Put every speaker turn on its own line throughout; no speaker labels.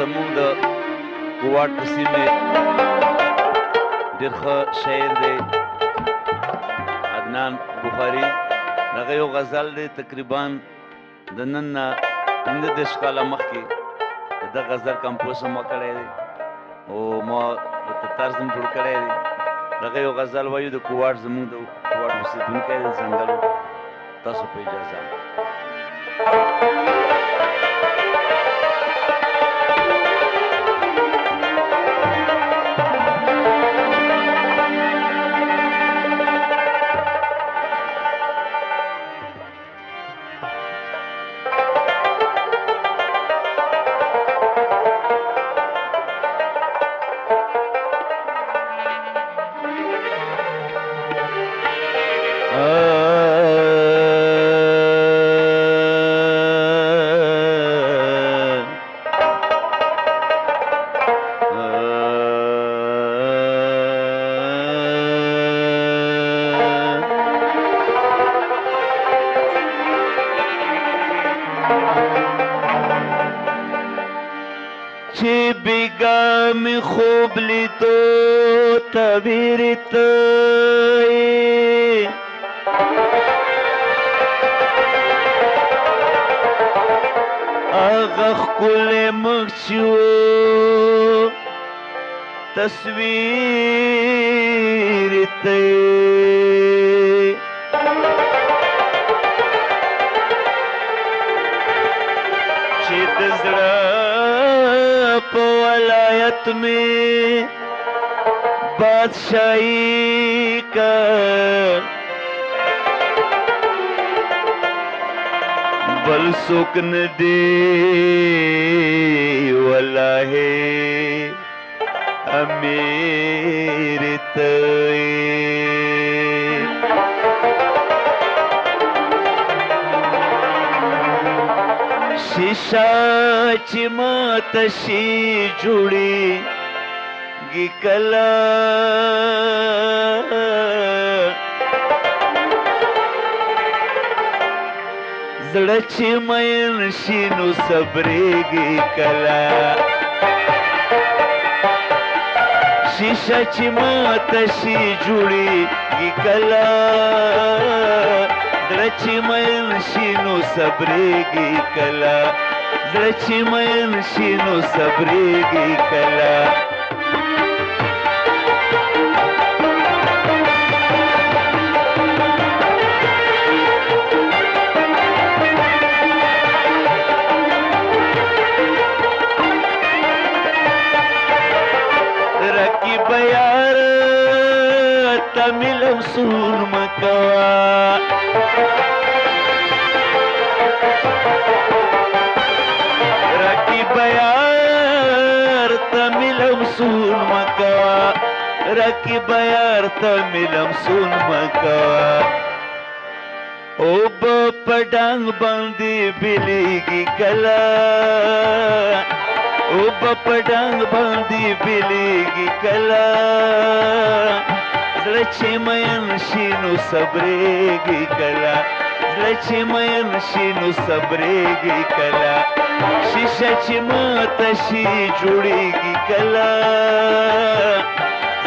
زموږ د کوواټ د سیمې ډېر ښه شاعر دی عدنان بخاري هغه یو غزل دی تقریبا د نن نه پنځه دېرش کاله مخکې دا غزل کمپوز ما کړی دی او ما طرز هم جوړ کړی دی هغه یو غزل وایو د کوواټ زموږ د کوواټ اوسېدونکی دی ځنګل تاسو په اجازه Thank you. چې بیګم خوب لیدو تبیرت اغه خپل مخشو تصویر ته हाथ में बादशाही कर बल सुकन दे वाला है अमेरित शिशाची मातशी जुडी گی کلا زړه چې مېن شینو صبرېږي کلا شیشه چې ماته شي جوړېږي کلا زړه چې مېن شینو صبرېږي کلا زړه چې مېن شینو صبرېږي کلا خپل اصول مکوا رکی بیار تمیل اصول مکوا رکی بیار تمیل اصول مکوا او با پڑانگ باندی بلیگی کلا او په پډنګ باندې بلیږي کلا زړه چې مین شي نو صبرېږي کلا زړه چې مین شي نو صبرېږي کلا شیشه چې ماته شي جوړېږي کلا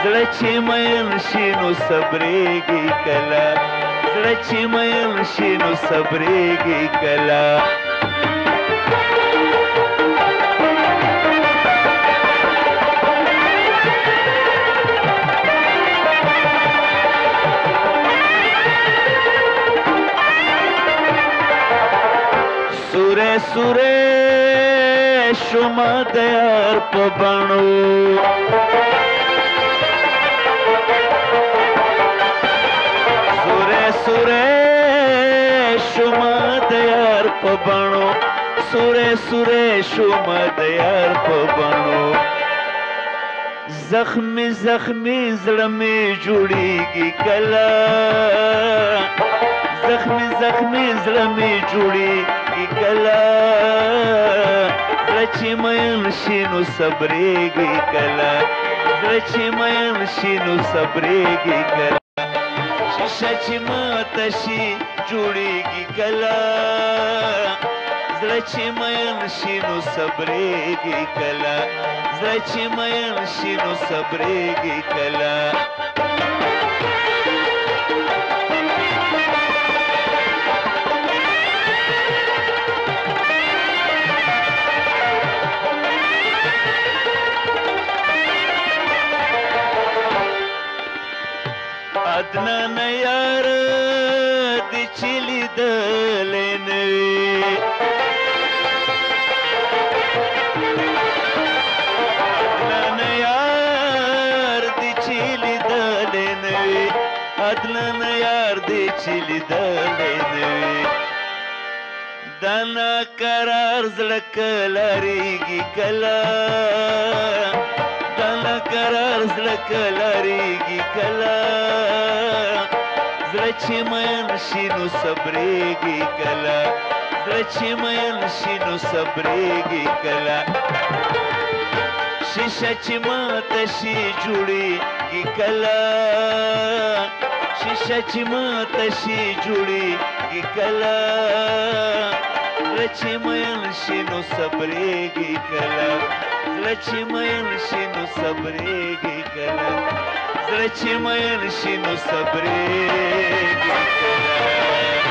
زړه چې مین شي نو صبرېږي کلا زړه چې مین شي نو صبرېږي کلا سوره شوما د یار په بڼو سوره سوره شوما د یار په بڼو سوره سوره شوما د یار په بڼو زخم زخم زړه مې جوړيږي کلا زخم زخم زړه مې جوړيږي کی کلا درچ مېم شینو صبرېږي کلا درچ مېم شینو صبرېږي کلا شش مات شي جوړيږي کلا زړه مېم شینو صبرېږي کلا زړه مېم شینو صبرېږي کلا بدلې نه عدلن یار دی چلی دلنوی دانا قرار زلک لریگی کلا دانا قرار زلک لریگی کلا زړه چې مېن شینو صبرېږي کلا زړه چې مېن شینو صبرېږي کلا شیشه چې مات شي جوړېږي کلا شیشه چې مات شي جوړېږي کلا زړه چې مېل شي نو صبرېږي کله زړه چې مېل شي نو صبرېږي کله زړه چې مېل شي نو صبرېږي کله